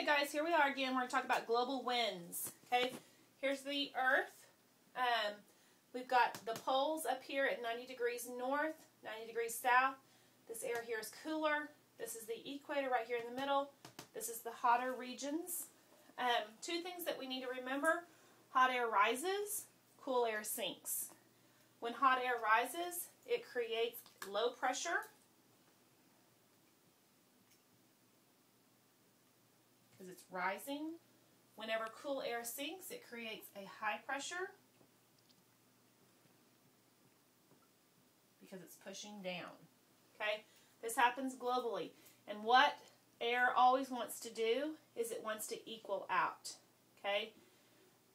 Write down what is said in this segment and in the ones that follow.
Okay, guys, here we are again. We're going to talk about global winds. Okay, here's the Earth. Um, we've got the poles up here at 90 degrees north, 90 degrees south. This air here is cooler. This is the equator right here in the middle. This is the hotter regions. Um, two things that we need to remember. Hot air rises, cool air sinks. When hot air rises, it creates low pressure it's rising. Whenever cool air sinks, it creates a high pressure because it's pushing down. Okay? This happens globally. And what air always wants to do is it wants to equal out. Okay?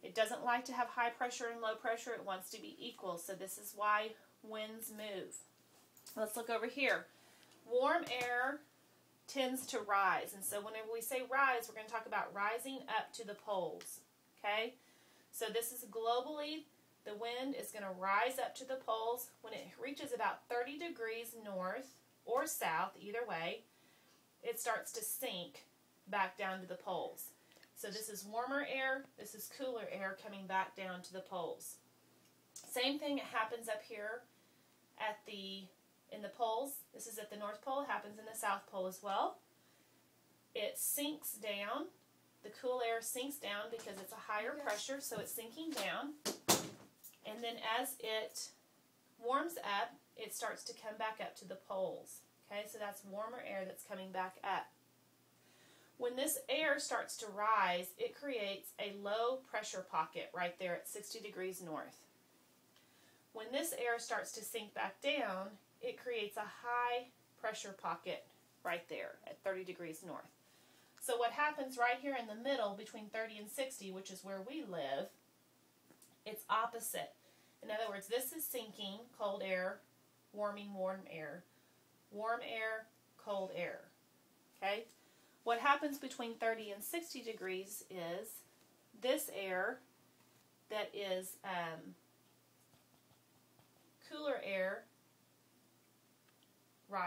It doesn't like to have high pressure and low pressure. It wants to be equal. So this is why winds move. Let's look over here. Warm air tends to rise. And so whenever we say rise, we're going to talk about rising up to the poles. Okay? So this is globally, the wind is going to rise up to the poles. When it reaches about 30 degrees north or south, either way, it starts to sink back down to the poles. So this is warmer air, this is cooler air coming back down to the poles. Same thing happens up here at the in the poles. This is at the North Pole. It happens in the South Pole as well. It sinks down. The cool air sinks down because it's a higher pressure, so it's sinking down. And then as it warms up, it starts to come back up to the poles. Okay, so that's warmer air that's coming back up. When this air starts to rise, it creates a low pressure pocket right there at 60 degrees north. When this air starts to sink back down, it creates a high pressure pocket right there at 30 degrees north. So what happens right here in the middle between 30 and 60, which is where we live, it's opposite. In other words, this is sinking, cold air, warming, warm air. Warm air, cold air. Okay? What happens between 30 and 60 degrees is this air that is um, cooler air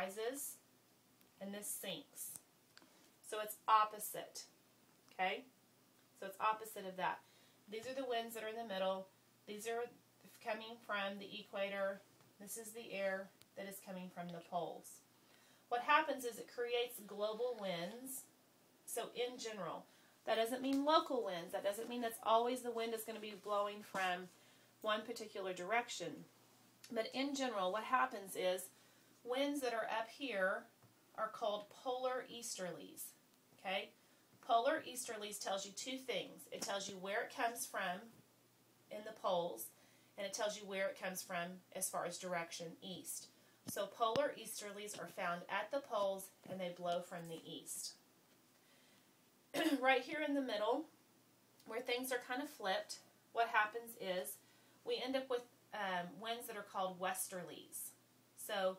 rises and this sinks. So it's opposite. Okay? So it's opposite of that. These are the winds that are in the middle. These are coming from the equator. This is the air that is coming from the poles. What happens is it creates global winds. So in general, that doesn't mean local winds. That doesn't mean that's always the wind is going to be blowing from one particular direction. But in general, what happens is winds that are up here are called polar easterlies. Okay? Polar easterlies tells you two things. It tells you where it comes from in the poles, and it tells you where it comes from as far as direction east. So polar easterlies are found at the poles, and they blow from the east. right here in the middle, where things are kind of flipped, what happens is we end up with um, winds that are called westerlies. So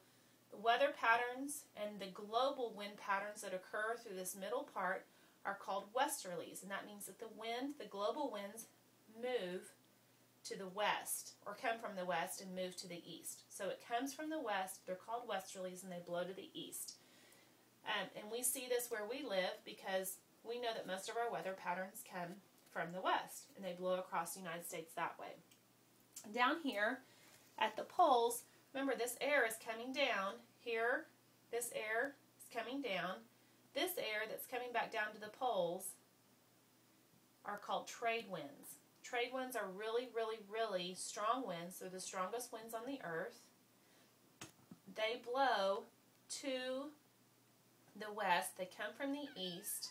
weather patterns and the global wind patterns that occur through this middle part are called westerlies, and that means that the wind, the global winds, move to the west or come from the west and move to the east. So it comes from the west, they're called westerlies, and they blow to the east. Um, and we see this where we live because we know that most of our weather patterns come from the west and they blow across the United States that way. Down here at the poles, Remember, this air is coming down. Here, this air is coming down. This air that's coming back down to the poles are called trade winds. Trade winds are really, really, really strong winds. They're the strongest winds on the earth. They blow to the west. They come from the east.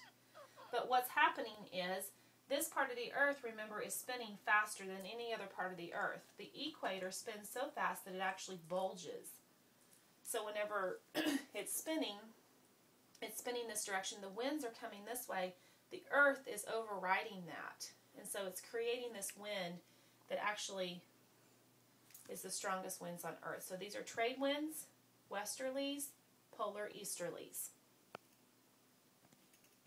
But what's happening is this part of the Earth, remember, is spinning faster than any other part of the Earth. The equator spins so fast that it actually bulges. So whenever it's spinning, it's spinning this direction. The winds are coming this way. The Earth is overriding that. And so it's creating this wind that actually is the strongest winds on Earth. So these are trade winds, westerlies, polar easterlies.